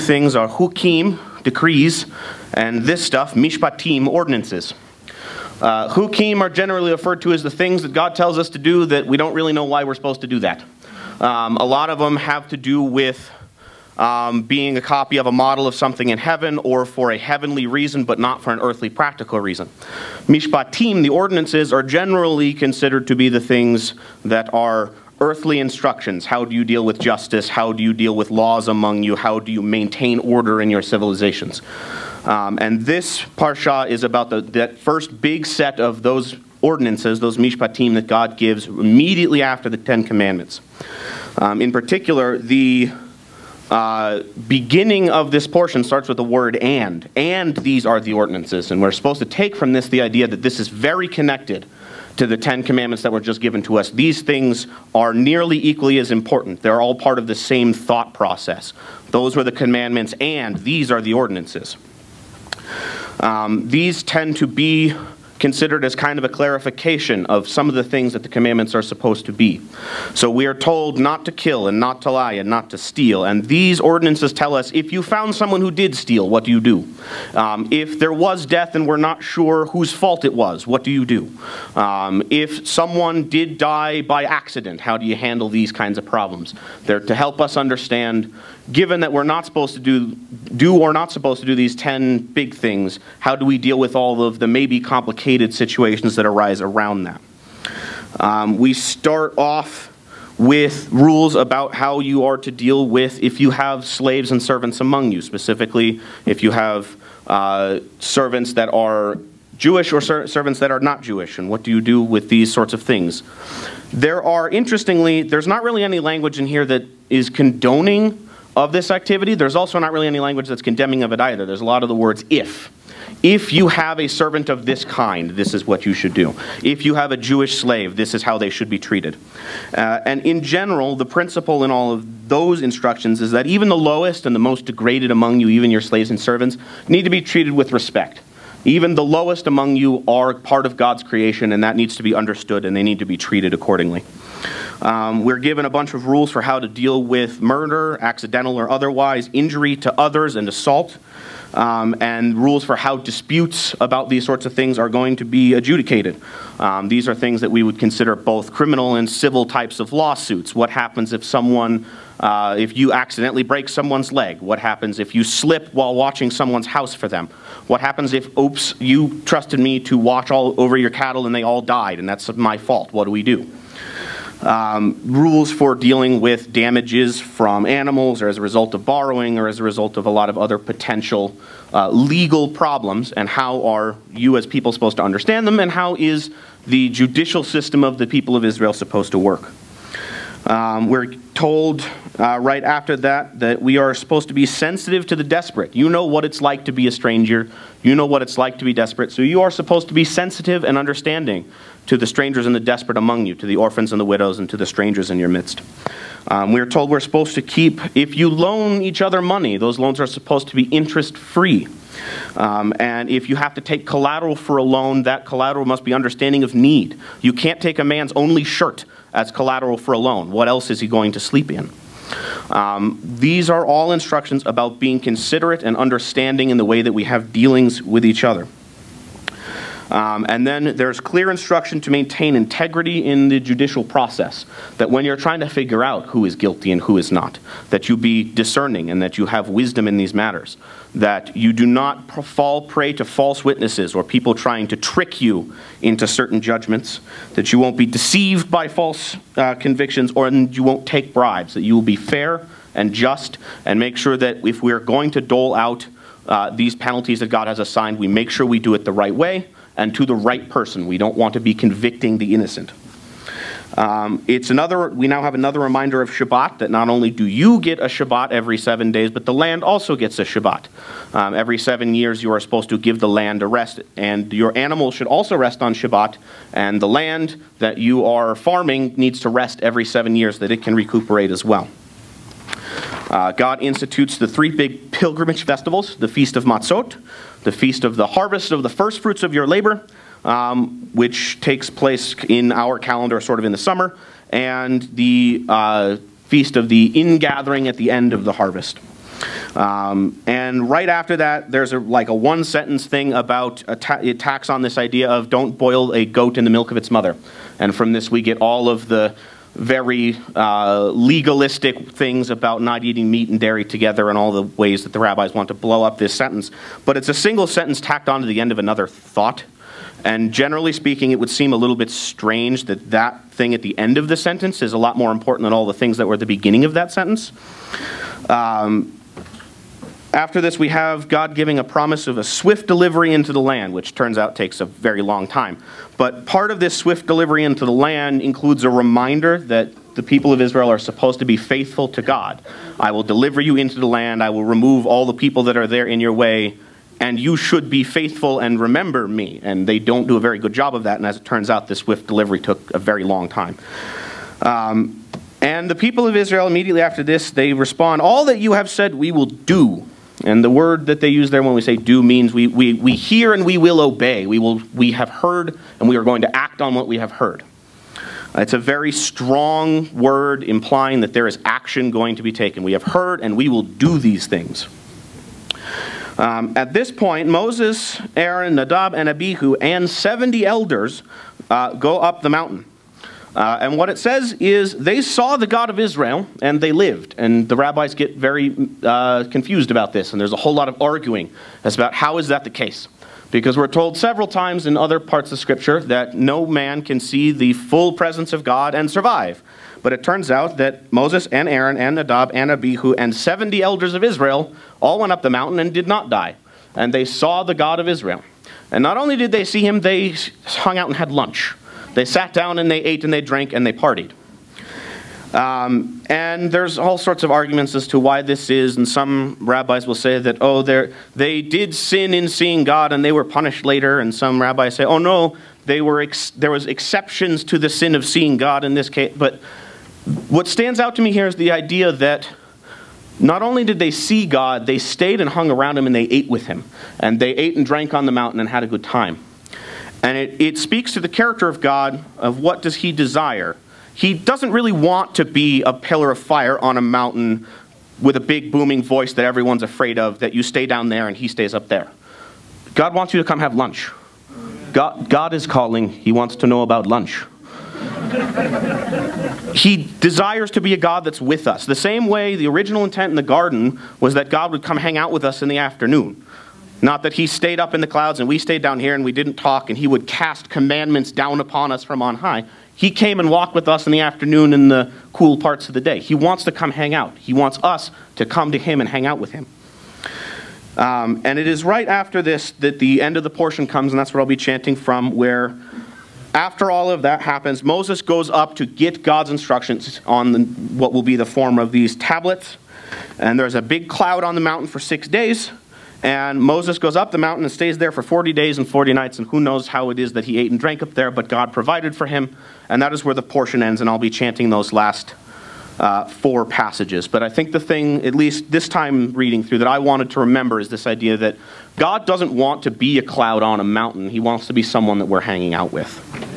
things are hukim, decrees, and this stuff, mishpatim, ordinances. Uh, hukim are generally referred to as the things that God tells us to do that we don't really know why we're supposed to do that. Um, a lot of them have to do with um, being a copy of a model of something in heaven or for a heavenly reason but not for an earthly practical reason. Mishpatim, the ordinances, are generally considered to be the things that are earthly instructions. How do you deal with justice? How do you deal with laws among you? How do you maintain order in your civilizations? Um, and this parsha is about the, that first big set of those ordinances, those mishpatim that God gives immediately after the Ten Commandments. Um, in particular, the uh, beginning of this portion starts with the word and. And these are the ordinances. And we're supposed to take from this the idea that this is very connected to the Ten Commandments that were just given to us. These things are nearly equally as important. They're all part of the same thought process. Those were the commandments, and these are the ordinances. Um, these tend to be considered as kind of a clarification of some of the things that the commandments are supposed to be. So we are told not to kill and not to lie and not to steal. And these ordinances tell us if you found someone who did steal, what do you do? Um, if there was death and we're not sure whose fault it was, what do you do? Um, if someone did die by accident, how do you handle these kinds of problems? They're to help us understand given that we're not supposed to do, do or not supposed to do these 10 big things, how do we deal with all of the maybe complicated situations that arise around that? Um, we start off with rules about how you are to deal with if you have slaves and servants among you, specifically if you have uh, servants that are Jewish or ser servants that are not Jewish, and what do you do with these sorts of things? There are, interestingly, there's not really any language in here that is condoning of this activity. There's also not really any language that's condemning of it either. There's a lot of the words if. If you have a servant of this kind, this is what you should do. If you have a Jewish slave, this is how they should be treated. Uh, and in general, the principle in all of those instructions is that even the lowest and the most degraded among you, even your slaves and servants, need to be treated with respect. Even the lowest among you are part of God's creation, and that needs to be understood, and they need to be treated accordingly. Um, we're given a bunch of rules for how to deal with murder, accidental or otherwise, injury to others, and assault. Um, and rules for how disputes about these sorts of things are going to be adjudicated. Um, these are things that we would consider both criminal and civil types of lawsuits. What happens if someone, uh, if you accidentally break someone's leg? What happens if you slip while watching someone's house for them? What happens if, oops, you trusted me to watch all over your cattle and they all died and that's my fault? What do we do? Um, rules for dealing with damages from animals or as a result of borrowing or as a result of a lot of other potential uh, legal problems and how are you as people supposed to understand them and how is the judicial system of the people of Israel supposed to work. Um, we're told uh, right after that that we are supposed to be sensitive to the desperate. You know what it's like to be a stranger. You know what it's like to be desperate. So you are supposed to be sensitive and understanding to the strangers and the desperate among you, to the orphans and the widows, and to the strangers in your midst. Um, we are told we're supposed to keep, if you loan each other money, those loans are supposed to be interest free. Um, and if you have to take collateral for a loan, that collateral must be understanding of need. You can't take a man's only shirt as collateral for a loan. What else is he going to sleep in? Um, these are all instructions about being considerate and understanding in the way that we have dealings with each other. Um, and then there's clear instruction to maintain integrity in the judicial process. That when you're trying to figure out who is guilty and who is not, that you be discerning and that you have wisdom in these matters. That you do not fall prey to false witnesses or people trying to trick you into certain judgments. That you won't be deceived by false uh, convictions or you won't take bribes. That you will be fair and just and make sure that if we're going to dole out uh, these penalties that God has assigned, we make sure we do it the right way and to the right person. We don't want to be convicting the innocent. Um, it's another, we now have another reminder of Shabbat that not only do you get a Shabbat every seven days, but the land also gets a Shabbat. Um, every seven years, you are supposed to give the land a rest, and your animals should also rest on Shabbat, and the land that you are farming needs to rest every seven years that it can recuperate as well. Uh, God institutes the three big pilgrimage festivals the Feast of Matzot, the Feast of the Harvest of the First Fruits of Your Labor, um, which takes place in our calendar sort of in the summer, and the uh, Feast of the Ingathering at the end of the harvest. Um, and right after that, there's a, like a one sentence thing about atta- attacks on this idea of don't boil a goat in the milk of its mother. And from this, we get all of the very uh, legalistic things about not eating meat and dairy together and all the ways that the rabbis want to blow up this sentence. But it's a single sentence tacked on to the end of another thought. And generally speaking, it would seem a little bit strange that that thing at the end of the sentence is a lot more important than all the things that were at the beginning of that sentence. Um, after this, we have God giving a promise of a swift delivery into the land, which turns out takes a very long time. But part of this swift delivery into the land includes a reminder that the people of Israel are supposed to be faithful to God. I will deliver you into the land, I will remove all the people that are there in your way, and you should be faithful and remember me. And they don't do a very good job of that, and as it turns out, this swift delivery took a very long time. Um, and the people of Israel, immediately after this, they respond, All that you have said, we will do. And the word that they use there when we say do means we, we, we hear and we will obey. We, will, we have heard and we are going to act on what we have heard. It's a very strong word implying that there is action going to be taken. We have heard and we will do these things. Um, at this point, Moses, Aaron, Nadab, and Abihu, and 70 elders uh, go up the mountain. Uh, and what it says is they saw the God of Israel and they lived. And the rabbis get very uh, confused about this, and there's a whole lot of arguing as about how is that the case. Because we're told several times in other parts of Scripture that no man can see the full presence of God and survive. But it turns out that Moses and Aaron and Nadab and Abihu and 70 elders of Israel all went up the mountain and did not die. And they saw the God of Israel. And not only did they see him, they hung out and had lunch. They sat down and they ate and they drank and they partied. Um, and there's all sorts of arguments as to why this is, and some rabbis will say that, oh, they did sin in seeing God and they were punished later, and some rabbis say, oh, no, they were there was exceptions to the sin of seeing God in this case. But what stands out to me here is the idea that not only did they see God, they stayed and hung around him and they ate with him. And they ate and drank on the mountain and had a good time. And it, it speaks to the character of God of what does he desire. He doesn't really want to be a pillar of fire on a mountain with a big booming voice that everyone's afraid of, that you stay down there and he stays up there. God wants you to come have lunch. God, God is calling. He wants to know about lunch. He desires to be a God that's with us. The same way the original intent in the garden was that God would come hang out with us in the afternoon. Not that he stayed up in the clouds and we stayed down here and we didn't talk and he would cast commandments down upon us from on high. He came and walked with us in the afternoon in the cool parts of the day. He wants to come hang out. He wants us to come to him and hang out with him. Um, and it is right after this that the end of the portion comes, and that's what I'll be chanting from, where after all of that happens, Moses goes up to get God's instructions on the, what will be the form of these tablets. And there's a big cloud on the mountain for six days. And Moses goes up the mountain and stays there for 40 days and 40 nights, and who knows how it is that he ate and drank up there, but God provided for him. And that is where the portion ends, and I'll be chanting those last uh, four passages. But I think the thing, at least this time reading through, that I wanted to remember is this idea that God doesn't want to be a cloud on a mountain, He wants to be someone that we're hanging out with.